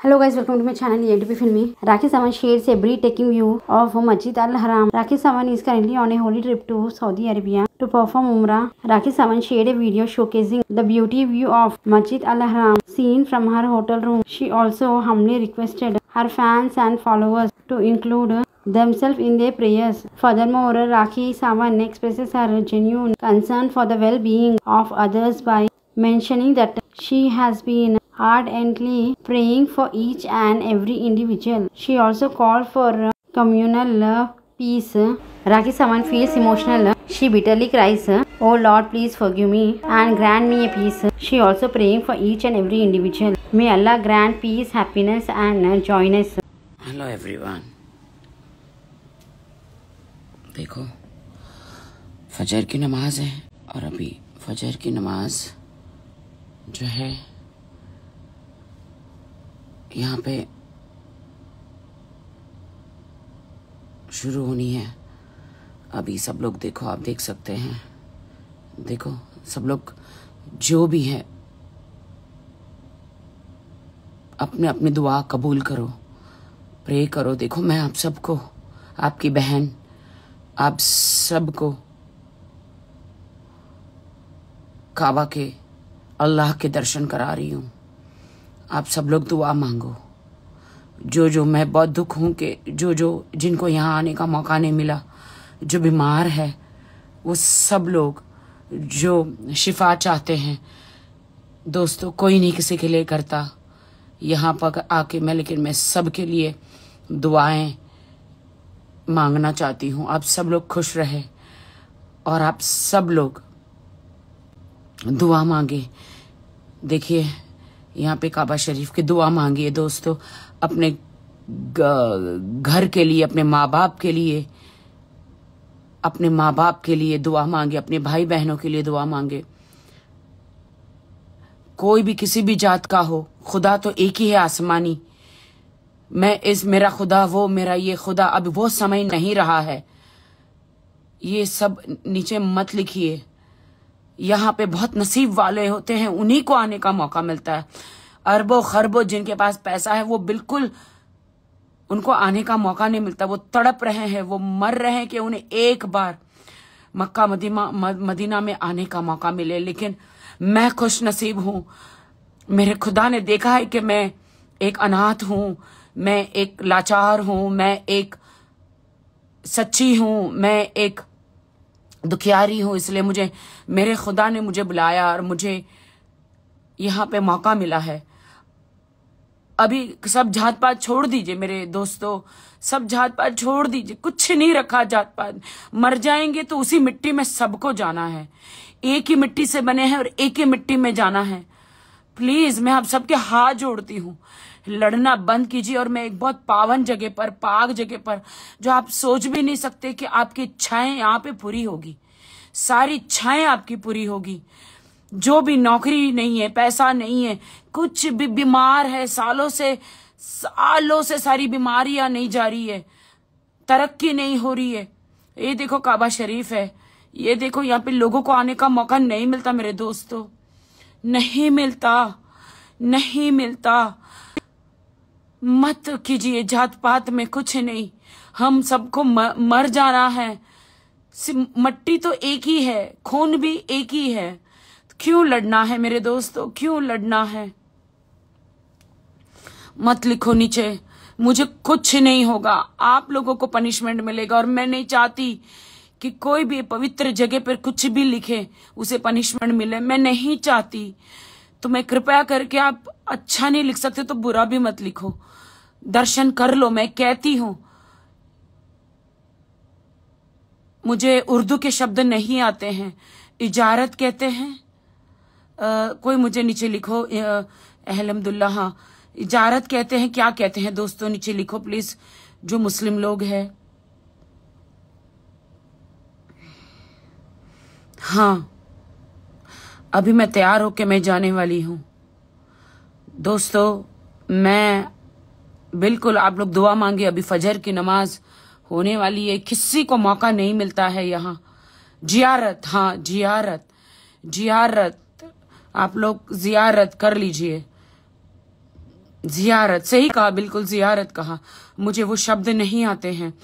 Hello guys welcome to my channel NTP filmy. Rakhi Sawan share से breathtaking view of Masjid al Haram. Rakhi Sawan is currently on a holy trip to Saudi Arabia to perform umrah Rakhi Sawan share a video showcasing the beauty view of Masjid al Haram. Scene from her hotel room she also हमने requested her fans and followers to include themselves in their prayers. Furthermore rakhi sawan expresses her genuine concern for the well being of others by mentioning that she has been ardently praying for each and every individual. She also called for communal uh, peace. Rakhi Sawan feels emotional. She bitterly cries, Oh Lord, please forgive me and grant me a peace. She also praying for each and every individual. May Allah grant peace, happiness and uh, joyness. Hello everyone देखो फजर की नमाज है और अभी फजर की नमाज जो है, यहाँ पे शुरू होनी है। अभी सब लोग देखो, आप देख सकते हैं। देखो, सब लोग जो भी है अपने अपने दुआ कबूल करो, प्रे करो। देखो, मैं आप सबको, आपकी बहन, आप सबको काबा के अल्लाह के दर्शन करा रही हूँ। आप सब लोग दुआ मांगो। जो जो मैं बहुत दुख हूँ कि जो जो जिनको यहाँ आने का मौका नहीं मिला, जो बीमार है, वो सब लोग जो शिफा चाहते हैं, दोस्तों, कोई नहीं किसी के लिए करता। यहाँ पर आके मैं लेकिन मैं सब के लिए दुआएँ मांगना चाहती हूँ। आप सब लोग खुश रहे और आप सब लोग दुआ मांगे। देखिए, यहाँ पे काबा शरीफ की दुआ मांगिए दोस्तों, अपने घर के लिए, अपने माँ बाप के लिए, अपने माँ बाप के लिए दुआ मांगे, अपने भाई बहनों के लिए दुआ मांगे। कोई भी किसी भी जात का हो, खुदा तो एक ही है आसमानी। मैं इस, मेरा खुदा वो, मेरा ये खुदा, अब वो समय नहीं रहा है। ये सब नीचे मत लिखिए। यहाँ पे बहुत नसीब वाले होते हैं, उन्हीं को आने का मौका मिलता है। अरबों, खरबों जिनके पास पैसा है, वो बिल्कुल उनको आने का मौका नहीं मिलता। वो तड़प रहे हैं, वो मर रहे हैं कि उन्हें एक बार मक्का मदीना मदीना में आने का मौका मिले। लेकिन मैं खुश नसीब हूँ। मेरे खुदा ने देखा है कि मैं एक अनाथ हूँ, मैं एक लाचार हूँ, मैं एक सच्ची हूँ, मैं एक दुखियारी हूँ, इसलिए मुझे, मेरे खुदा ने मुझे बुलाया और मुझे यहाँ पे मौका मिला है। अभी सब जात पात छोड़ दीजिए मेरे दोस्तों, सब जात पात छोड़ दीजिए, कुछ नहीं रखा जात पात मर जाएँगे तो उसी मिट्टी में सबको जाना है। एक ही मिट्टी से बने हैं और एक ही मिट्टी में जाना है। प्लीज़, मैं आप सबके हाथ जोड़ती हूँ। लड़ना बंद कीजिए और मैं एक बहुत पावन जगह पर पाक जगह पर, जो आप सोच भी नहीं सकते कि आपकी इच्छाएँ यहाँ पे पूरी होगी। सारी इच्छाएँ आपकी पूरी होगी। जो भी नौकरी नहीं है, पैसा नहीं है, कुछ भी बीमार है, सालों से सालों से सारी बीमारियाँ नहीं जा रही है। तरक्की नहीं हो रही है। ये देखो काबा शरीफ है। ये देखो यहाँ पे लोगों को आने का मौका नहीं मिलता मेरे दोस्तों। नहीं मिलता। नहीं मिलता। मत कीजिए जात पात में कुछ नहीं। हम सबको मर जाना है। मट्टी तो एक ही है, खून भी एक ही है। क्यों लड़ना है मेरे दोस्तों? क्यों लड़ना है? मत लिखो नीचे, मुझे कुछ नहीं होगा। आप लोगों को पनिशमेंट मिलेगा और मैं नहीं चाहती कि कोई भी पवित्र जगह पर कुछ भी लिखे, उसे पनिशमेंट मिले। मैं नहीं चाहती। तो मैं कृपया करके आप अच्छा नहीं लिख सकते तो बुरा भी मत लिखो। दर्शन कर लो मैं कहती हूँ। मुझे उर्दू के शब्द नहीं आते हैं। इजारत कहते हैं। आ, कोई मुझे नीचे लिखो अहमदुल्ला हाँ। इजारत कहते हैं क्या कहते हैं दोस्तों नीचे लिखो प्लीज़ जो मुस्लिम लोग हैं। हाँ। अभी मैं तैयार होके मैं जाने वाली हूँ। दोस्तों मैं बिल्कुल, आप लोग दुआ मांगे, अभी फजर की नमाज़ होने वाली है। किसी को मौका नहीं मिलता है यहाँ। जियारत हाँ जियारत जियारत। आप लोग जियारत कर लीजिए। जियारत, सही कहा, बिल्कुल जियारत कहा। मुझे वो शब्द नहीं आते हैं।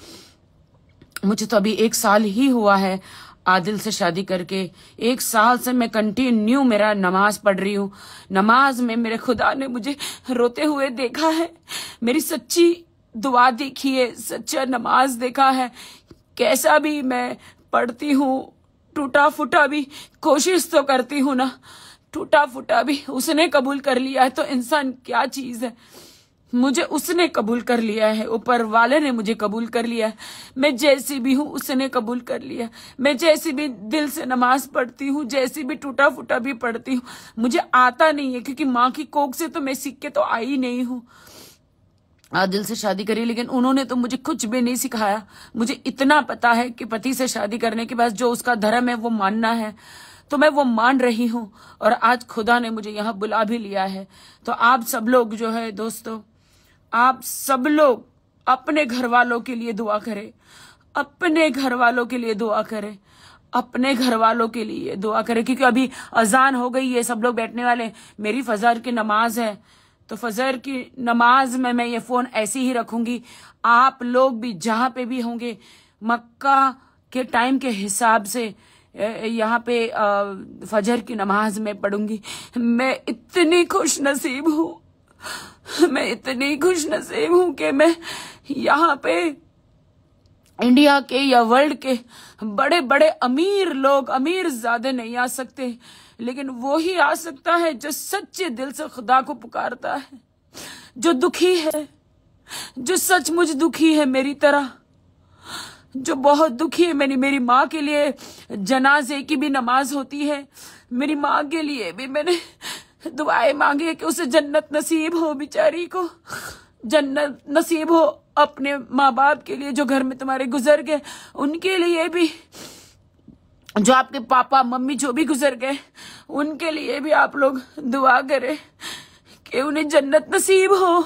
मुझे तो अभी एक साल ही हुआ है। आदिल से शादी करके एक साल से मैं कंटिन्यू मेरा नमाज़ पढ़ रही हूँ। नमाज़ में मेरे खुदा ने मुझे रोते हुए देखा है। मेरी सच्ची दुआ देखी है, सच्चा नमाज़ देखा है। कैसा भी मैं पढ़ती हूँ टूटा फूटा भी कोशिश तो करती हूँ ना। टूटा फूटा भी उसने कबूल कर लिया है तो इंसान क्या चीज़ है? मुझे उसने कबूल कर लिया है, ऊपर वाले ने मुझे कबूल कर लिया है। मैं जैसी भी हूँ, उसने कबूल कर लिया मैं जैसी भी दिल से नमाज़ पढ़ती हूँ, जैसी भी टूटा फूटा भी पढ़ती हूँ, मुझे आता नहीं है, क्योंकि माँ की कोख से तो मैं सीख के तो आई नहीं हूँ। आदिल से शादी करी, लेकिन उन्होंने तो मुझे कुछ भी नहीं सिखाया। मुझे इतना पता है कि पति से शादी करने के बाद जो उसका धर्म है, वो मानना है। तो मैं वो मान रही हूँ, और आज खुदा ने मुझे यहाँ बुला भी लिया है। तो आप सब लोग जो है, दोस्तों आप सब लोग अपने घर वालों के लिए दुआ करें। अपने घर वालों के लिए दुआ करें। अपने घर वालों के लिए दुआ करें, क्योंकि अभी अजान हो गई है, सब लोग बैठने वाले मेरी फजर की नमाज़ है तो फजर की नमाज़ में मैं ये फ़ोन ऐसे ही रखूँगी। आप लोग भी जहाँ पे भी होंगे, मक्का के टाइम के हिसाब से यहाँ पे फजर की नमाज़ में पढ़ूँगी। मैं इतनी खुश नसीब हूँ। मैं इतनी खुश नसीब हूँ कि मैं यहाँ पे इंडिया के या वर्ल्ड के बड़े बड़े अमीर लोग, अमीर ज़्यादा नहीं आ सकते। लेकिन वो ही आ सकता है जो सच्चे दिल से खुदा को पुकारता है, जो दुखी है, जो सचमुच दुखी है मेरी तरह, जो बहुत दुखी है मेरी मेरी माँ के लिए जनाजे की भी नमाज़ होती है, मेरी माँ के लिए भी मैंने दुआएँ मांगी कि उसे जन्नत नसीब हो बिचारी को। जन्नत नसीब हो अपने माँ बाप के लिए जो घर में तुम्हारे गुजर गए, उनके लिए भी। जो आपके पापा, मम्मी जो भी गुजर गए, उनके लिए भी आप लोग दुआ करें कि उन्हें जन्नत नसीब हो।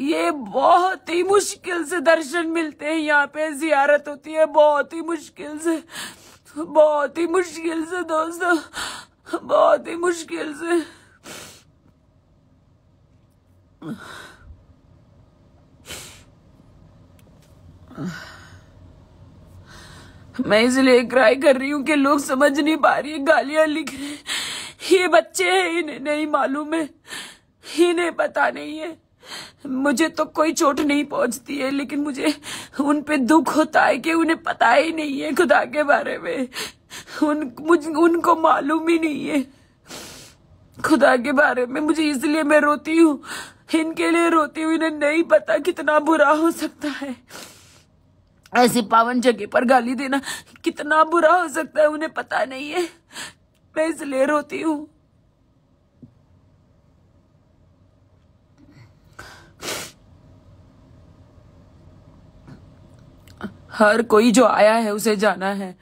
ये बहुत ही मुश्किल से दर्शन मिलते हैं, यहाँ पे जियारत होती है, बहुत ही मुश्किल से, बहुत ही मुश्किल से दोस्तों। बहुत ही मुश्किल से। मैं इसलिए क्राई कर रही हूँ कि लोग समझ नहीं पा रही गालियाँ लिख रहे ये बच्चे हैं, इन्हें नहीं मालूम है। इन्हें पता नहीं है। मुझे तो कोई चोट नहीं पहुँचती है, लेकिन मुझे उन पे दुख होता है कि उन्हें पता ही नहीं है खुदा के बारे में। उन, मुझ, उनको मालूम ही नहीं है। खुदा के बारे में मुझे इसलिए मैं रोती हूँ। इनके लिए रोती हूँ इन्हें नहीं पता कितना बुरा हो सकता है। ऐसी पावन जगह पर गाली देना कितना बुरा हो सकता है, उन्हें पता नहीं है। मैं इसलिए रोती हूँ। हर कोई जो आया है, उसे जाना है।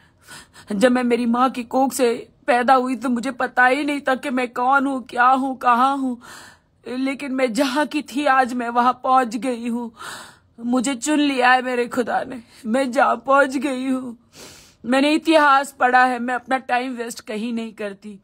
जब मैं मेरी माँ की कोख से पैदा हुई तो मुझे पता ही नहीं था कि मैं कौन हूँ, क्या हूँ, कहाँ हूँ। लेकिन मैं जहाँ की थी, आज मैं वहाँ पहुँच गई हूँ। मुझे चुन लिया है मेरे खुदा ने। मैं जहाँ पहुँच गई हूँ। मैंने इतिहास पढ़ा है, मैं अपना टाइम वेस्ट कहीं नहीं करती।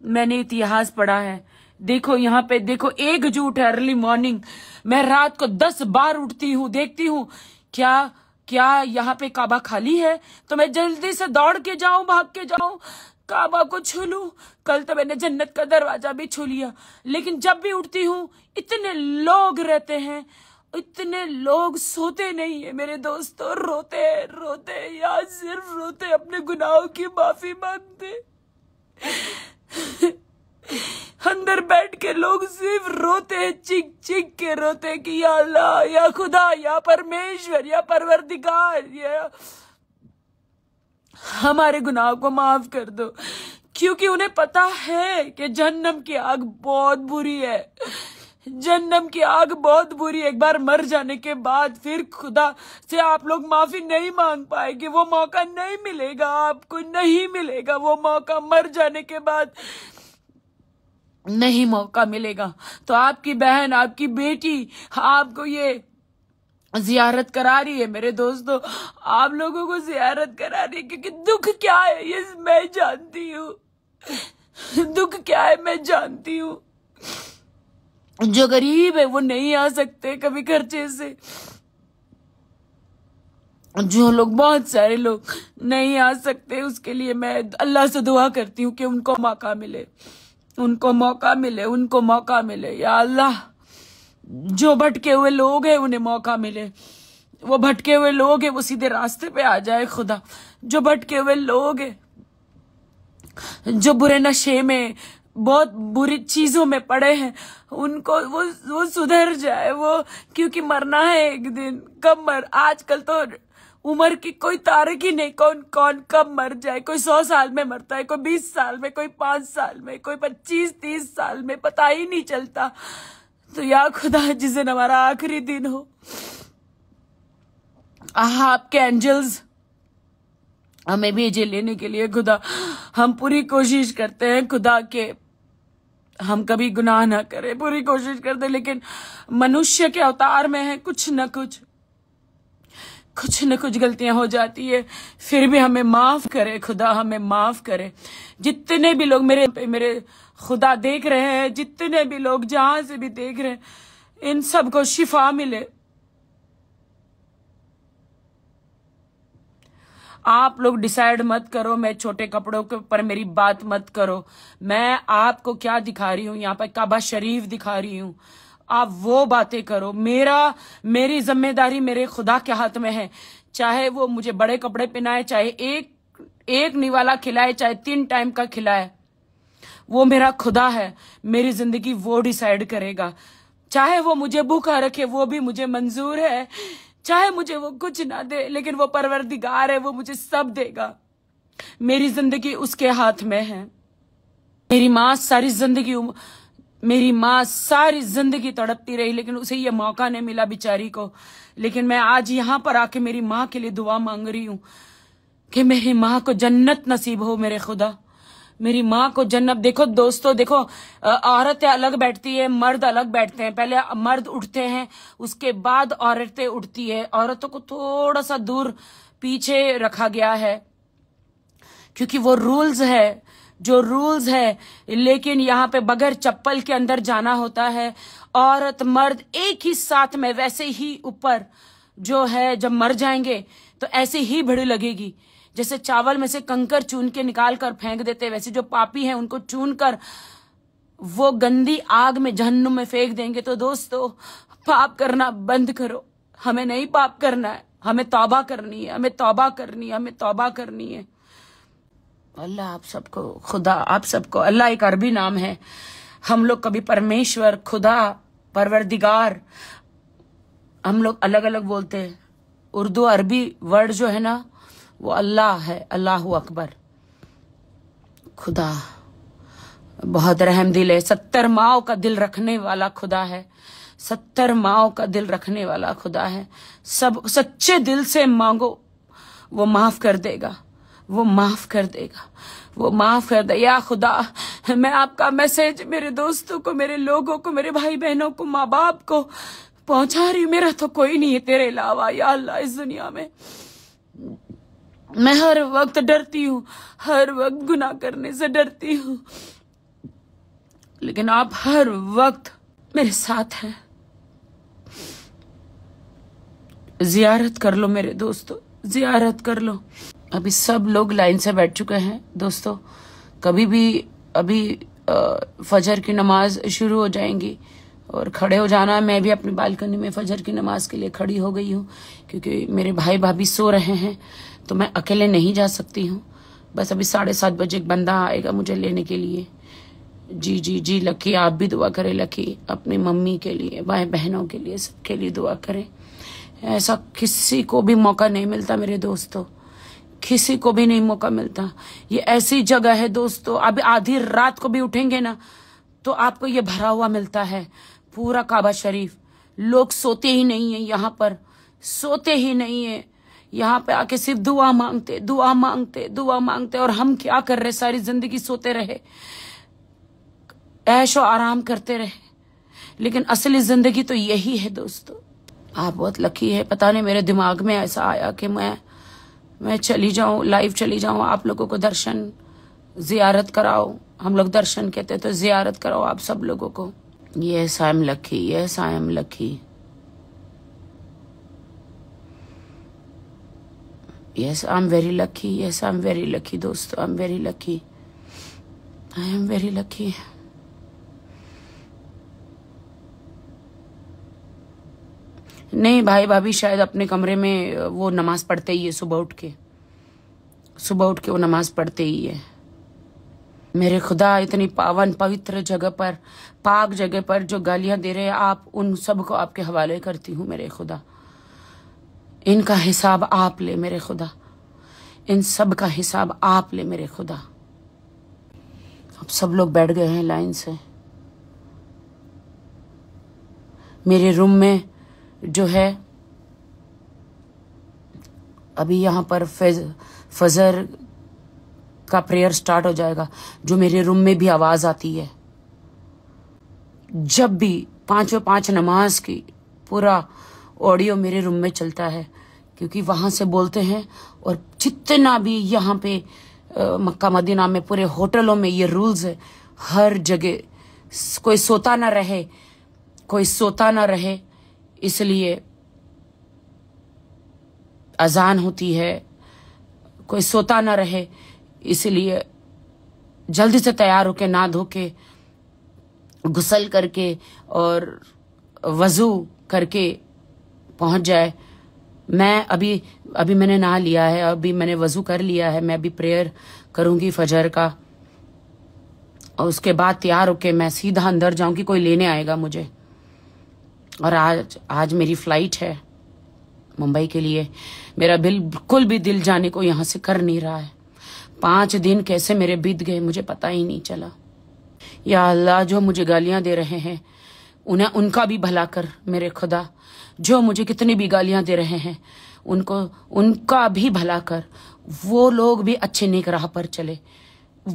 मैंने इतिहास पढ़ा है। देखो यहाँ पे, देखो एक झूठ है अर्ली मॉर्निंग मैं रात को दस बार उठती हूँ, देखती हूँ, क्या क्या यहाँ पे काबा खाली है? तो मैं जल्दी से दौड़ के जाऊँ, भाग के जाऊँ। काबा को छू लू। कल तो मैंने जन्नत का दरवाज़ा भी छू लिया। लेकिन जब भी उठती हूँ, इतने लोग रहते हैं। इतने लोग सोते नहीं है। मेरे दोस्तों रोते रोते या सिर्फ़ रोते, अपने गुनाहों की माफ़ी मांगते। अंदर बैठ के लोग सिर्फ़ रोते चिक चिक के रोते कि या अल्लाह, या खुदा, या परमेश्वर, या परवरदिगार, या हमारे गुनाह को माफ़ कर दो। क्योंकि उन्हें पता है कि जन्नम की आग बहुत बुरी है। जन्नम की आग बहुत बुरी एक बार मर जाने के बाद फिर खुदा से आप लोग माफ़ी नहीं मांग पाएँगे। वो मौका नहीं मिलेगा, आपको नहीं मिलेगा। वो मौका मर जाने के बाद नहीं मौका मिलेगा। तो आपकी बहन, आपकी बेटी, आपको ये जियारत करा रही है मेरे दोस्तों। आप लोगों को जियारत करा रही है क्योंकि दुख क्या है, ये मैं जानती हूँ। दुख क्या है, मैं जानती हूँ। जो गरीब है, वो नहीं आ सकते कभी खर्चे से। जो लोग, बहुत सारे लोग नहीं आ सकते, उसके लिए मैं अल्लाह से दुआ करती हूँ कि उनको मौका मिले। उनको मौका मिले, उनको मौका मिले। या अल्लाह, जो भटके हुए लोग हैं उन्हें मौका मिले। वो भटके हुए लोग हैं, वो सीधे रास्ते पे आ जाए खुदा। जो भटके हुए लोग हैं, जो बुरे नशे में, बहुत बुरी चीज़ों में पड़े हैं, उनको वो वो सुधर जाए, वो, क्योंकि मरना है एक दिन। कब मर, आजकल तो उम्र की कोई तारीख ही नहीं, कौन कौन कब मर जाए, कोई सौ साल में मरता है, कोई बीस साल में, कोई पाँच साल में, कोई पच्चीस, तीस साल में, पता ही नहीं चलता। तो या खुदा, जिस दिन हमारा आखिरी दिन हो। आपके एंजल्स, हमें भेजे लेने के लिए खुदा, हम पूरी कोशिश करते हैं खुदा के, हम कभी गुनाह ना करें, पूरी कोशिश करते लेकिन मनुष्य के अवतार में है कुछ न कुछ। कुछ न कुछ गलतियाँ हो जाती है। फिर भी हमें माफ़ करे, खुदा हमें माफ़ करे। जितने भी लोग मेरे मेरे खुदा देख रहे हैं, जितने भी लोग जहाँ से भी देख रहे हैं, इन सबको शिफा मिले। आप लोग डिसाइड मत करो, मैं छोटे कपड़ों के ऊपर मेरी बात मत करो। मैं आपको क्या दिखा रही हूँ? यहाँ पर काबा शरीफ दिखा रही हूँ। आप वो बातें करो। मेरा, मेरी ज़िम्मेदारी मेरे खुदा के हाथ में है। चाहे वो मुझे बड़े कपड़े पहनाए, चाहे एक एक निवाला खिलाए, चाहे तीन टाइम का खिलाए। वो मेरा खुदा है। मेरी ज़िंदगी वो डिसाइड करेगा। चाहे वो मुझे भूखा रखे, वो भी मुझे मंजूर है। चाहे मुझे वो कुछ ना दे, लेकिन वो परवरदिगार है, वो मुझे सब देगा। मेरी ज़िंदगी उसके हाथ में है। मेरी माँ सारी ज़िंदगी मेरी माँ सारी ज़िंदगी तड़पती रही, लेकिन उसे ये मौका नहीं मिला बिचारी को। लेकिन मैं आज यहाँ पर आके मेरी माँ के लिए दुआ मांग रही हूँ कि मेरी माँ को जन्नत नसीब हो मेरे खुदा। मेरी माँ को जन्नत, देखो दोस्तों, देखो औरतें अलग बैठती है, मर्द अलग बैठते हैं। पहले मर्द उठते हैं, उसके बाद औरतें उठती है। औरतों को थोड़ा सा दूर पीछे रखा गया है, क्योंकि वो रूल्स है जो रूल्स है, लेकिन यहाँ पे बगैर चप्पल के अंदर जाना होता है। औरत मर्द एक ही साथ में वैसे ही ऊपर जो है, जब मर जाएँगे तो ऐसे ही भिड़ लगेगी। जैसे चावल में से कंकर चून के निकाल कर फेंक देते, वैसे जो पापी हैं, उनको चून कर वो गंदी आग में, जहन्नुम में फेंक देंगे। तो दोस्तों, पाप करना बंद करो। हमें नहीं पाप करना है। हमें तौबा करनी है, हमें तौबा करनी है, हमें तौबा करनी है। अल्लाह आप सबको, खुदा आप सबको, अल्लाह एक अरबी नाम है। हम लोग कभी परमेश्वर, खुदा, परवरदिगार, हम लोग अलग अलग बोलते हैं। उर्दू, अरबी वर्ड जो है ना, वो अल्लाह है, अल्लाह अकबर। खुदा, बहुत रहम दिल है। सत्तर माओ का दिल रखने वाला खुदा है। सत्तर माओ का दिल रखने वाला खुदा है। सब सच्चे दिल से मांगो, वो माफ़ कर देगा। वो माफ़ कर देगा। वो माफ़ कर दे, या खुदा, मैं आपका मैसेज मेरे दोस्तों को, मेरे लोगों को, मेरे भाई बहनों को माँ बाप को पहुँचा रही मेरा तो कोई नहीं है तेरे अलावा, या अल्लाह, इस दुनिया में। मैं हर वक्त डरती हूँ, हर वक्त गुनाह करने से डरती हूँ। लेकिन आप हर वक्त मेरे साथ हैं। जियारत कर लो मेरे दोस्तों, जियारत कर लो। अभी सब लोग लाइन से बैठ चुके हैं, दोस्तों। कभी भी, अभी फजर की नमाज़ शुरू हो जाएँगी और खड़े हो जाना। मैं भी अपनी बालकनी में फजर की नमाज़ के लिए खड़ी हो गई हूँ, क्योंकि मेरे भाई भाभी सो रहे हैं तो मैं अकेले नहीं जा सकती हूँ। बस अभी साढ़े सात बजे एक बंदा आएगा मुझे लेने के लिए। जी जी जी, लकी, आप भी दुआ करें, लकी, अपनी मम्मी के लिए भाई बहनों के लिए सबके लिए दुआ करें। ऐसा किसी को भी मौका नहीं मिलता मेरे दोस्तों। किसी को भी नहीं मौका मिलता। ये ऐसी जगह है दोस्तों, अभी आधी रात को भी उठेंगे ना तो आपको ये भरा हुआ मिलता है, पूरा काबा शरीफ। लोग सोते ही नहीं है यहाँ पर, सोते ही नहीं है। यहाँ पे आके सिर्फ़ दुआ मांगते दुआ मांगते दुआ मांगते, और हम क्या कर रहे, सारी ज़िंदगी सोते रहे। ऐशो आराम करते रहे। लेकिन असली ज़िंदगी तो यही है दोस्तों। आप बहुत लकी है, पता नहीं मेरे दिमाग में ऐसा आया कि मैं मैं चली जाऊँ लाइव चली जाऊँ, आप लोगों को दर्शन, जियारत कराओ। हम लोग दर्शन कहते तो जियारत कराओ आप सब लोगों को। ये साइम लखी, ये साइम लखी। Yes I am very lucky yes I am very lucky दोस्तों I am very lucky I am very lucky नहीं भाई भाभी शायद अपने कमरे में वो नमाज़ पढ़ते ही है, सुबह उठ के। सुबह उठ के वो नमाज़ पढ़ते ही है। मेरे खुदा, इतनी पावन, पवित्र जगह पर, पाक जगह पर जो गालियाँ दे रहे हैं, आप उन सबको आपके हवाले करती हूँ, मेरे खुदा। इनका हिसाब आप ले, मेरे खुदा। इन सब का हिसाब आप ले, मेरे खुदा। अब सब लोग बैठ गए हैं लाइन से। मेरे रूम में जो है अभी यहाँ पर फज, फजर का प्रेयर स्टार्ट हो जाएगा जो मेरे रूम में भी आवाज़ आती है। जब भी पाँचों पाँच नमाज़ की पूरा ऑडियो मेरे रूम में चलता है क्योंकि वहाँ से बोलते हैं और जितना भी यहाँ पे मक्का मदीना में पूरे होटलों में ये रूल्स है हर जगह कोई सोता ना रहे कोई सोता ना रहे इसलिए अजान होती है। कोई सोता ना रहे, इसलिए जल्दी से तैयार होके ना धो के गुसल करके और वज़ू करके पहुँच जाए। मैं अभी अभी मैंने नहा लिया है, अभी मैंने वज़ू कर लिया है, मैं अभी प्रेयर करूँगी फजर का। और उसके बाद तैयार होके मैं सीधा अंदर जाऊँगी, कोई लेने आएगा मुझे। और आज आज मेरी फ़्लाइट है मुंबई के लिए। मेरा बिल्कुल भी दिल जाने को यहाँ से कर नहीं रहा है। पाँच दिन कैसे मेरे बीत गए मुझे पता ही नहीं चला। या अल्लाह जो मुझे गालियाँ दे रहे हैं, उन्हें उनका भी भला कर मेरे खुदा। जो मुझे कितनी भी गालियाँ दे रहे हैं, उनको, उनका भी भला कर। वो लोग भी अच्छे नेक राह पर चले।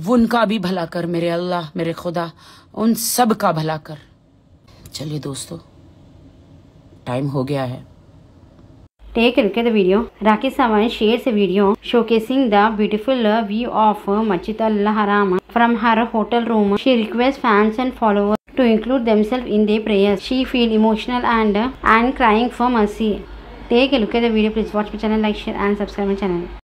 उनका भी भला कर मेरे अल्लाह, मेरे खुदा, उन सब का भला कर। चलिए दोस्तों टाइम हो गया है video. Rakesh Sawan shares a video showcasing the beautiful view of Masjid Al Haram from her hotel room. She requests fans and followers to include themselves in their prayers. She feels emotional and and crying for mercy. Take a look at the video. Please watch my channel, like, share, and subscribe my channel.